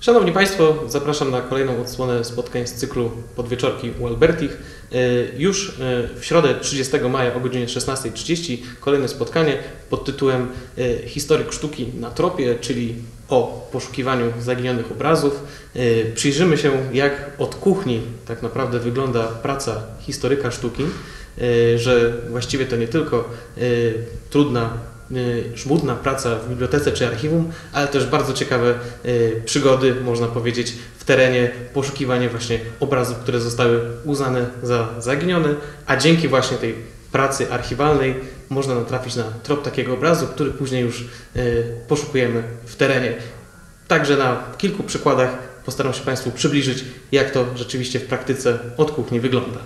Szanowni Państwo, zapraszam na kolejną odsłonę spotkań z cyklu Podwieczorki u Albertich. Y, Już y, w środę 30 maja o godzinie 16.30 kolejne spotkanie pod tytułem y, Historyk sztuki na tropie, czyli o poszukiwaniu zaginionych obrazów. Przyjrzymy się, jak od kuchni tak naprawdę wygląda praca historyka sztuki, że właściwie to nie tylko trudna żmudna praca w bibliotece czy archiwum, ale też bardzo ciekawe y, przygody, można powiedzieć, w terenie, poszukiwanie właśnie obrazów, które zostały uznane za zaginione, a dzięki właśnie tej pracy archiwalnej można natrafić na trop takiego obrazu, który później już y, poszukujemy w terenie. Także na kilku przykładach postaram się Państwu przybliżyć, jak to rzeczywiście w praktyce od kuchni wygląda.